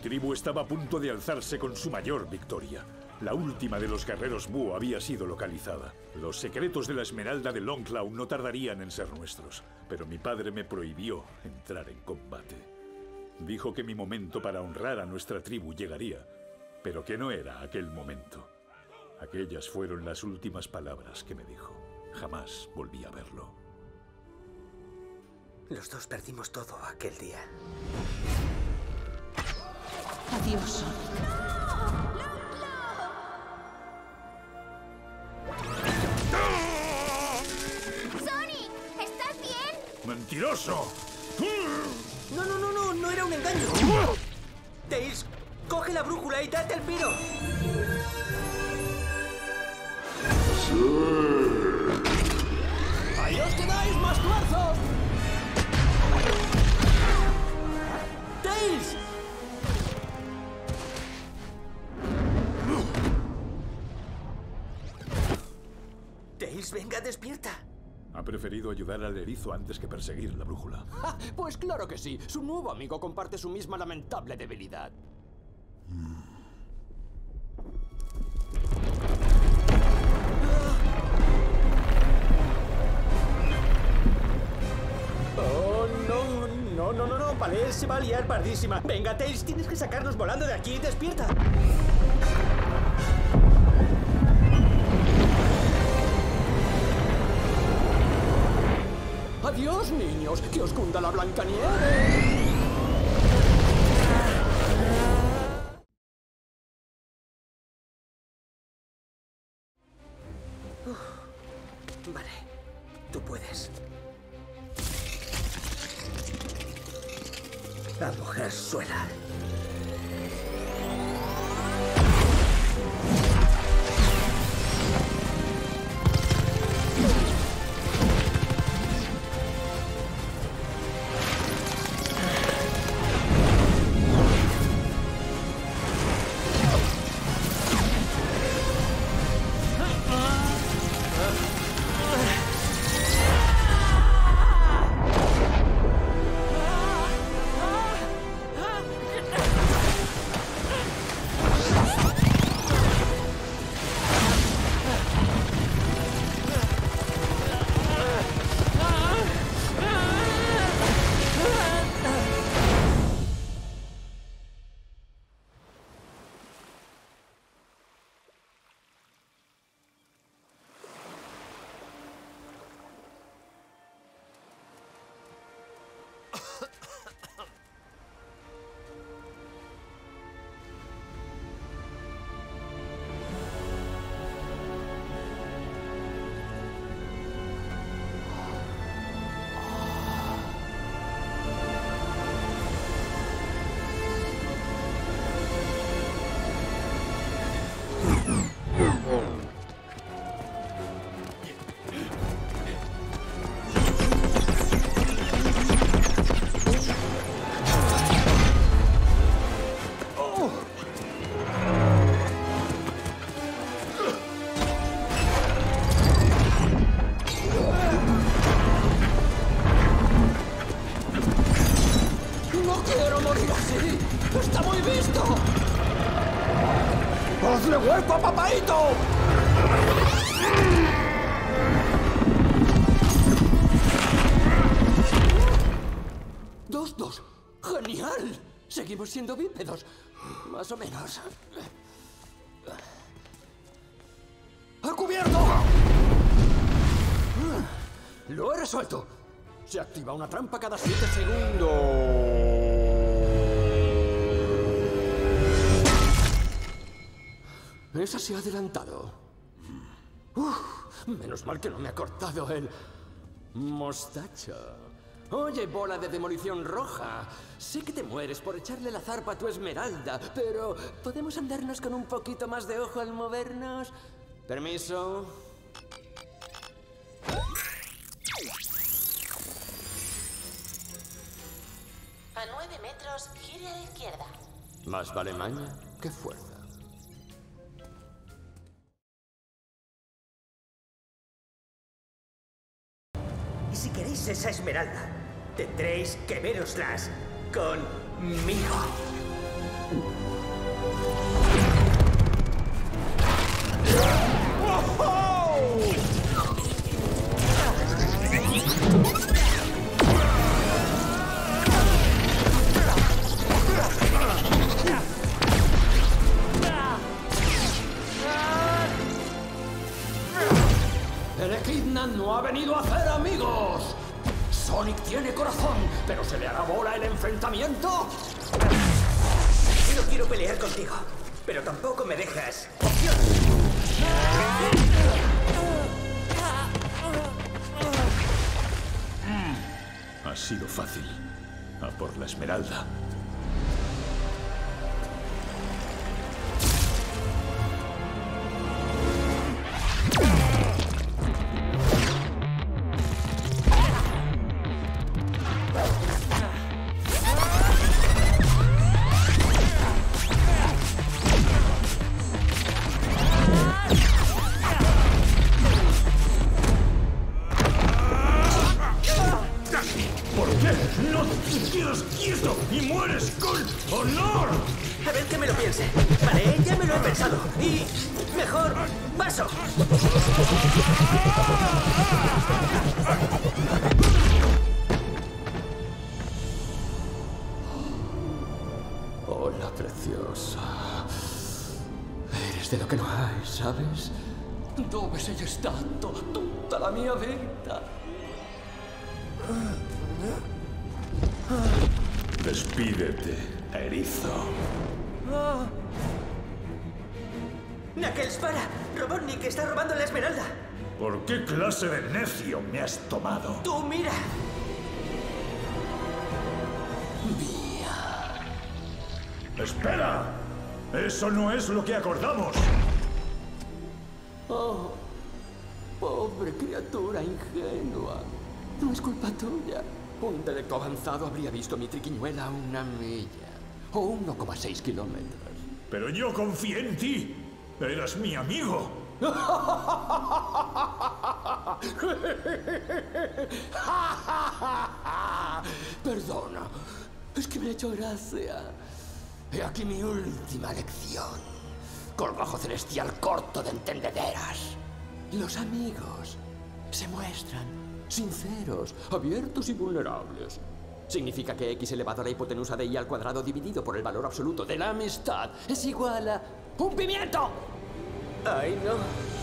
Tribu estaba a punto de alzarse con su mayor victoria. La última de los guerreros búho había sido localizada. Los secretos de la Esmeralda de Longclaw no tardarían en ser nuestros, pero mi padre me prohibió entrar en combate. Dijo que mi momento para honrar a nuestra tribu llegaría, pero que no era aquel momento. Aquellas fueron las últimas palabras que me dijo. Jamás volví a verlo. Los dos perdimos todo aquel día. Adiós. ¡Sonic! ¿Estás bien? ¡Mentiroso! No, no, no, no, no era un engaño. Tails, coge la brújula y date el piro. Tails, venga, despierta. Ha preferido ayudar al erizo antes que perseguir la brújula. Ja, Pues claro que sí. Su nuevo amigo comparte su misma lamentable debilidad. Oh, no, no, no, no, no, Palés se va a liar pardísima. Venga, Tails, tienes que sacarnos volando de aquí. Despierta. ¡Adiós, niños! ¡Que os cunda la Blancanieves! Vale, tú puedes. La mujer suela. ¡Hazle hueco a papaito! ¡Dos, dos! ¡Genial! Seguimos siendo bípedos. Más o menos. ¡A cubierto! ¡Lo he resuelto! Se activa una trampa cada siete segundos. Esa se ha adelantado. Uf, menos mal que no me ha cortado el mostacho. Oye, bola de demolición roja. Sé que te mueres por echarle la zarpa a tu esmeralda, pero ¿podemos andarnos con un poquito más de ojo al movernos? Permiso. A 9 metros, gire a la izquierda. Más vale maña que fuerza. si queréis esa esmeralda, tendréis que veroslas conmigo. Sonic tiene corazón, pero ¿se le hará bola el enfrentamiento? No quiero pelear contigo, pero tampoco me dejas. Ha sido fácil. A por la esmeralda. ¿Por qué no te quedas quieto y mueres con honor? A ver que me lo piense. Vale, ya me lo he pensado. Y mejor, paso. Hola, preciosa. Eres de lo que no hay, ¿sabes? Dove sei stato tutta la mia vita? Despídete, erizo. Knuckles, para. Robotnik está robando la esmeralda. ¿Por qué clase de necio me has tomado? Tú mira. ¡Espera! Eso no es lo que acordamos. Oh, pobre criatura ingenua. No es culpa tuya. Un intelecto avanzado habría visto mi triquiñuela a una milla. O 1,6 kilómetros. Pero yo confié en ti. Eras mi amigo. Perdona, es que me ha hecho gracia. He aquí mi última lección. Colgajo celestial corto de entendederas. Los amigos se muestran sinceros, abiertos y vulnerables. Significa que x elevado a la hipotenusa de y al cuadrado dividido por el valor absoluto de la amistad es igual a un pimiento. Ay, no.